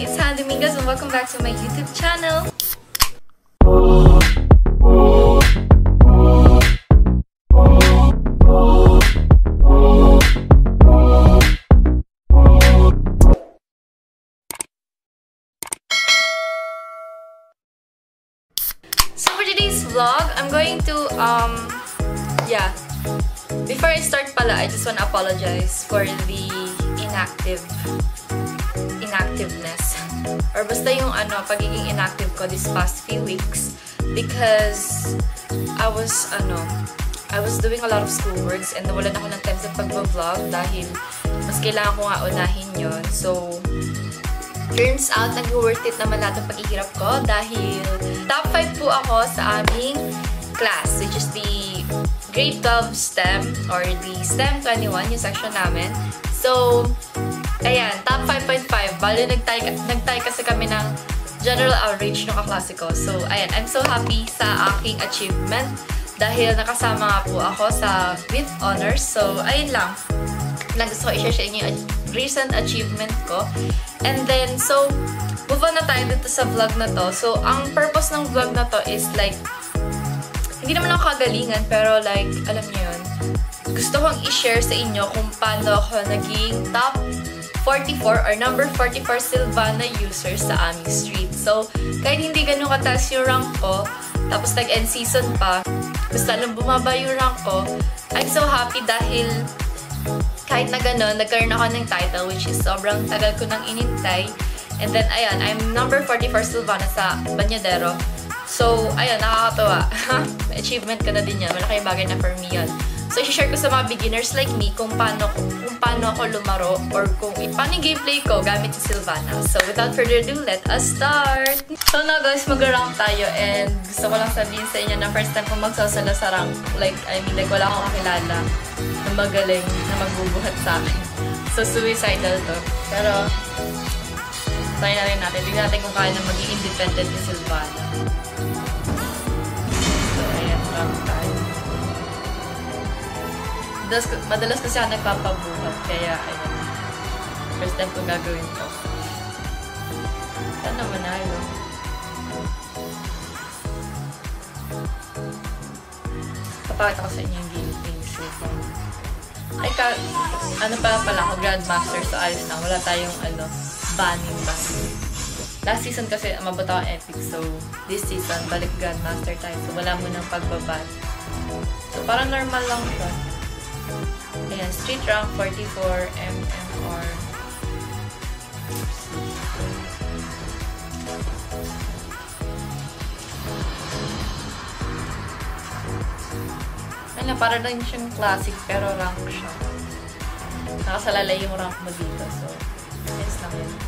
It's Hana Dominguez and welcome back to my YouTube channel. So for today's vlog, I'm going to, um, yeah. Before I start pala, I just want to apologize for the inactive, inactiveness. Or basta yung ano, pagiging inactive ko this past few weeks. Because I was, ano, I was doing a lot of schoolworks and nawalan ako ng time sa pag-vlog dahil mas kailangan ko nga unahin yon So, Turns out, nag-worth it naman lahat ng paghihirap ko dahil top 5 po ako sa aming class, which is the grade 12 STEM or the STEM 21, yung section namin. So, ayan, top 5.5. Bali, nagtay, nagtay kasi kami ng general outreach ng kaklase. So, ayan, I'm so happy sa aking achievement dahil nakasama nga po ako sa with honors. So, ayun lang. Lang gusto ko i-share sa inyo yung recent achievement ko. And then, so, move on na tayo dito sa vlog na to. So, ang purpose ng vlog na to is like, hindi naman ako kagalingan, pero like, alam niyo yun, gusto kong i-share sa inyo kung paano ako naging top 44 or number 44 Silvana user sa aming street. So, kahit hindi ganun kataas yung rank ko, tapos nag-end season pa, basta lang bumaba yung rank ko, I'm so happy dahil kahit na gano'n, nagkaroon ako ng title which is sobrang tagal ko nang inintay. And then, ayan, I'm number 44 Silvana sa Banyadero. So, ayan, nakakatawa. Achievement ko na din yan. Malaki bagay na for me yun. So, i-share ko sa mga beginners like me kung paano, kung paano ako lumaro or kung paano yung gameplay ko gamit si Silvana. So, without further ado, let us start! So now guys, mag-rank tayo and gusto ko lang sabihin sa inyo na first time ko magsasala sa rank. Like, I mean, like, wala akong kakilala na magaling na magbubuhat sa akin. So, suicidal to. Pero, try na rin natin. Tignan natin kung kaya na maging independent ni Silvana. Madalas, madalas kasi ako nagpapabuhat, kaya, ayan. First time ko gagawin to. Sana manalo. Papakita ko sa inyo yung gameplay. So, ay, ka, ano pa pala ako, Grandmaster, so ayos na. Wala tayong, ano, banning banning. Last season kasi, mabot ako Epic, so this season, balik Grandmaster tayo. So, wala mo ng pagbabat. So, parang normal lang siya. Ayan, street rank 44, MMR. Ano, para lang siyang classic, pero rank siya. Nakasalalay yung rank mo dito, so, yes lang yun.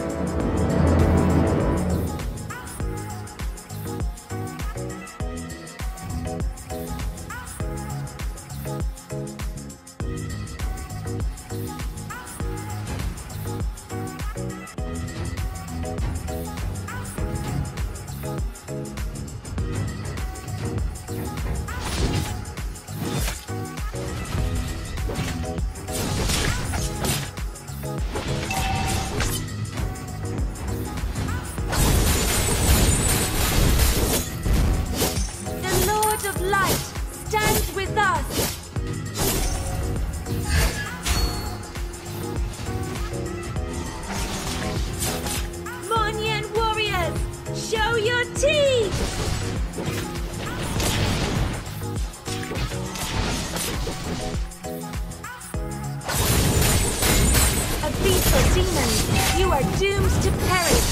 Are doomed to perish.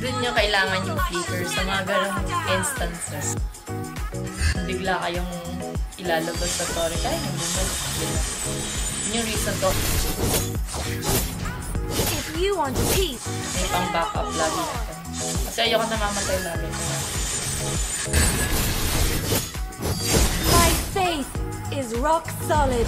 Doon nyo kailangan yung flicker sa mga ganong instances. Bigla kayong ilalabas sa tori. Kaya hindi mo. Yun yung reason to. If you want peace, May pang backup lagi natin. Kasi ayoko namamatay lagi. Is rock solid.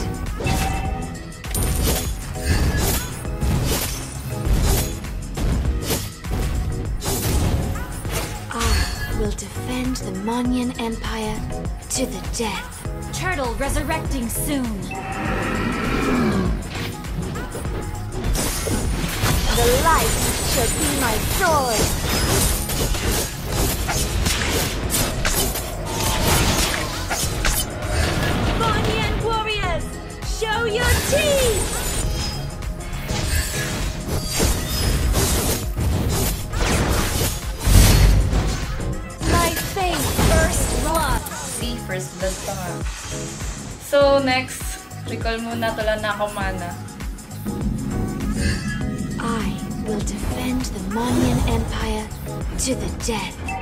Ah, I will defend the Moniyan Empire to the death. Turtle resurrecting soon. The light shall be my sword. Moniyan warriors, show your teeth! My faith First blood. See, first blood pa nga. So, next, recall muna tala na ako mana. I will defend the Moniyan Empire to the death.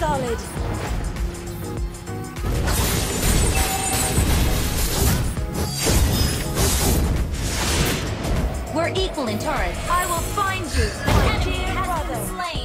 Solid. We're equal in turrets. I will find you, The enemy has been slain.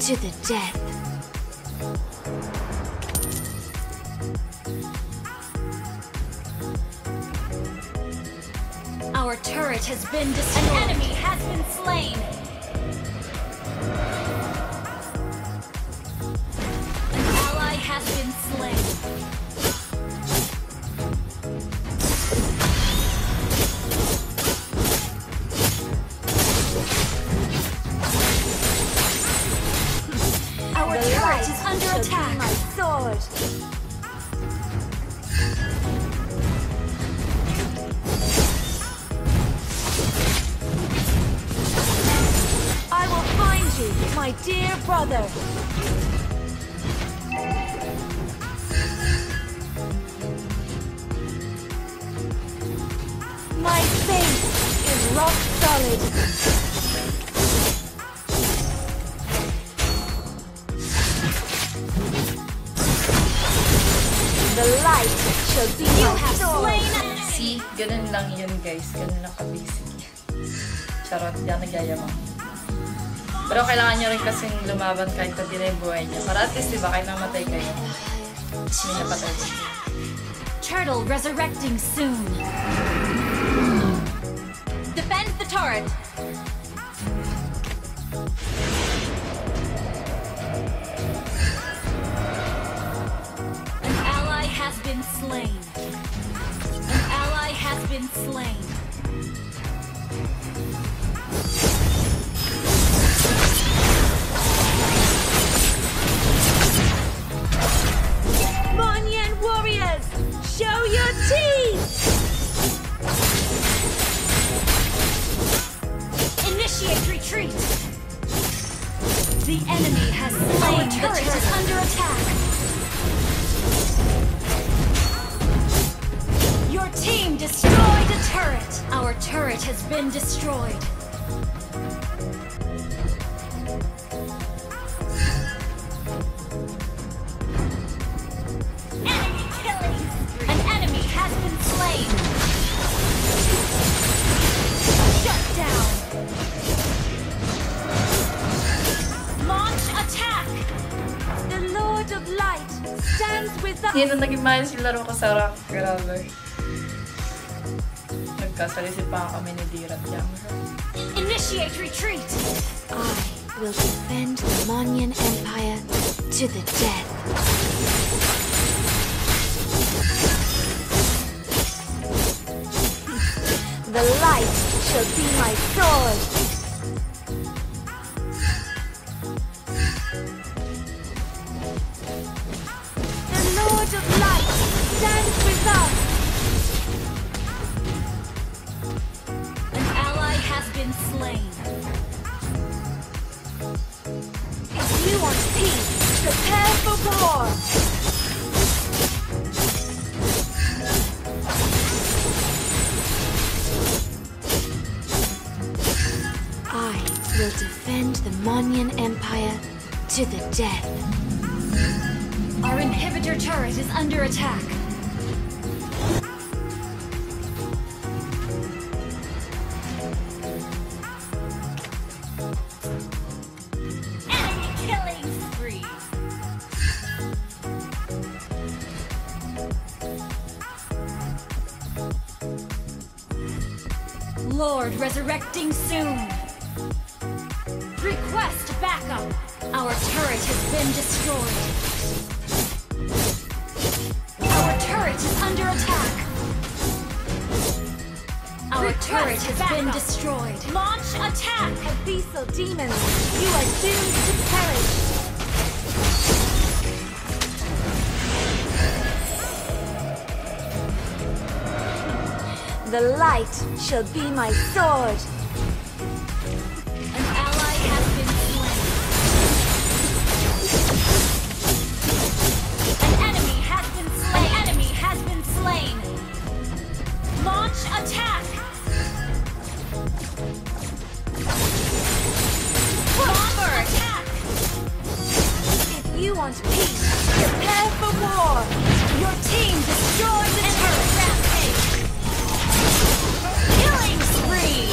To the death. Our turret has been destroyed. An enemy has been slain. My dear brother. My faith is rock solid. The light shall be You have slain. See, ganun lang yun guys. Ganun lang ka-basic. Charot, ako nagyayamang. Pero kailangan nyo rin kasing lumaban kahit kunti na yung buhay niya. Para at least, di ba, kahit namatay kayo, hindi napatay ko. Turtle resurrecting soon. Defend the turret. Turret. Has been destroyed. Enemy killing. An enemy has been slain. Shut down. Launch attack. The Lord of Light stands with us. Yan ang naging maayos yung laro sa rock. Grabe. Nagkasalisip pa kami ni Dirat Younger. Initiate retreat. I will defend the Moniyan Empire to the death. The light shall be my sword. Been slain. If you want peace, prepare for war. I will defend the Moniyan Empire to the death. Our inhibitor turret is under attack. Soon. Request backup. Our turret has been destroyed. Our turret is under attack. Our turret has been destroyed. Launch attack. Abyssal demons, you are doomed to perish. The light shall be my sword. You want peace, prepare for war. Your team destroys the turret. Rampage. Killing spree.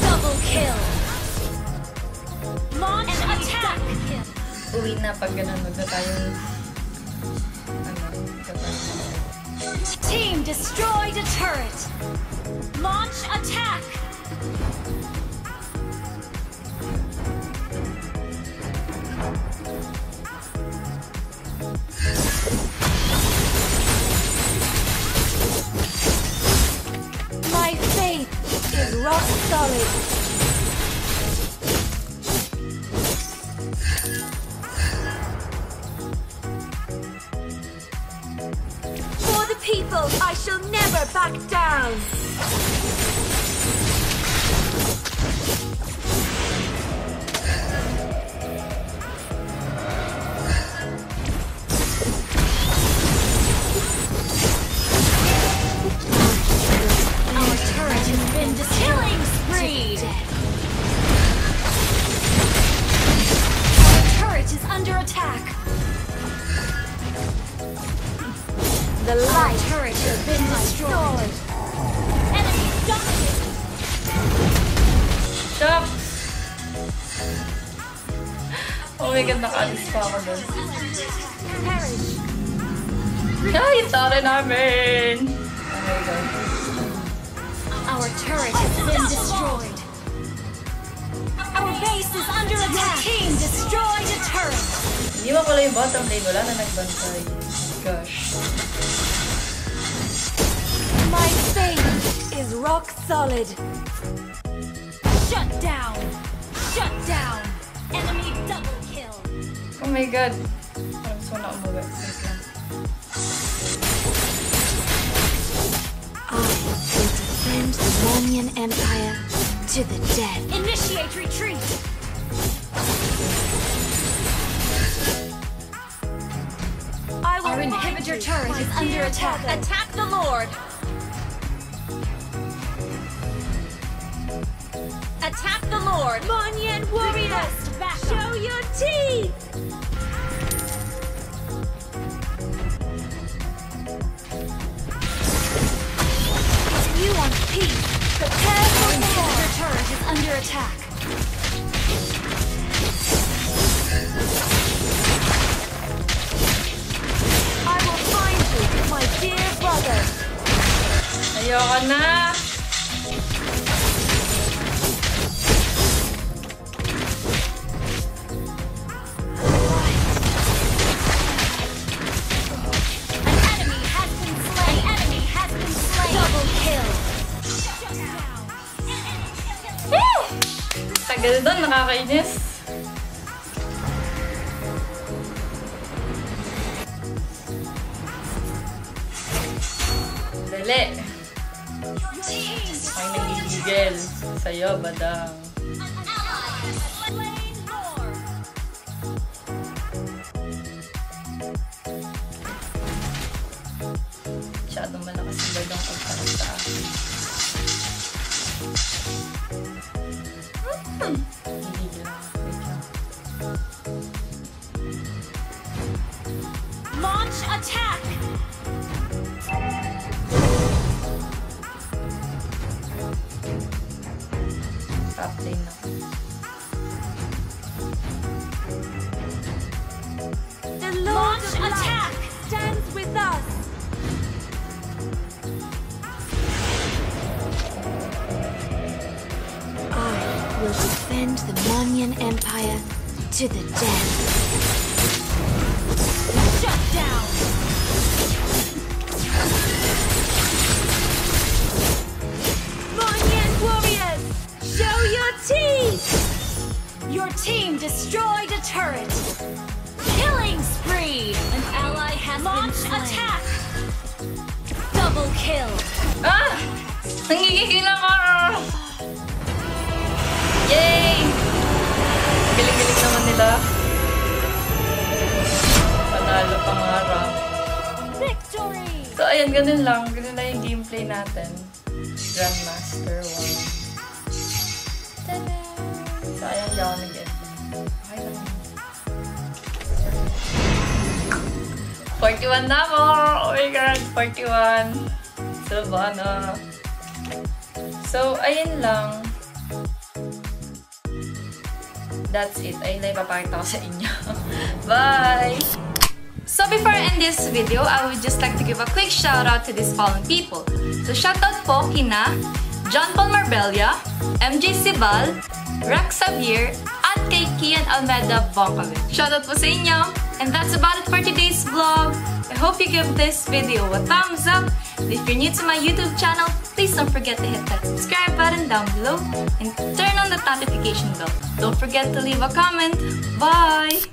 Double kill. Launch attack! Uwi na pag ganun, wag tayong ano, kapag Team destroyed a turret! Launch attack! Rock solid. For the people, I shall never back down. Has been destroyed. Enemy dominated. Stop! Oh my god, nakaalis pa ako doon. Perish. Ay, tara namin! Oh my god. Our turret has been destroyed. Our base is under attack. Your team destroyed a turret. Hindi mo pala yung bottom lane, wala na nagbantay. Gosh. My faith is rock solid. Shut down. Shut down. Enemy double kill. Oh my god. Parang gusto ko na umuwi. Wait. I will defend the Moniyan Empire to the death. Initiate retreat. I will Our inhibitor turret is under attack. Attack the Lord. Attack the Lord. Moniyan warriors, show your teeth. You want peace, prepare for war. Inhibitor turret is under attack. I will find you, my dear brother. Ayoko nakakainis. Dali. Ay, nagigigil. Sa'yo, badang. Masyadong malakas yung badang pagkakas sa akin. Will the Moniyan Empire to the death. Shut down. Moniyan warriors, show your teeth. Your team destroyed a turret. Killing spree. An ally has Launch been slain. attack. Double kill. Ah! Nangigigil ako! Yay! Ganun lang. Ganun lang yung gameplay natin. Grandmaster 1. Tada! So, ayan, hindi ako nag-edit. Okay lang. 41 na ako! Oh my God! 41! Silvana! So, ayun lang. that's it. Ayun na ipapakita ko sa inyo. Bye! So before I end this video, I would just like to give a quick shout out to these following people. So shout out po kina John Paul Marbella, MJ Sibal, Rex Xavier, at kay Kian Almeda Bonkovic. Shout out po sa inyo! And that's about it for today's vlog. I hope you give this video a thumbs up. And if you're new to my YouTube channel, please don't forget to hit that subscribe button down below and turn on the notification bell. Don't forget to leave a comment. Bye!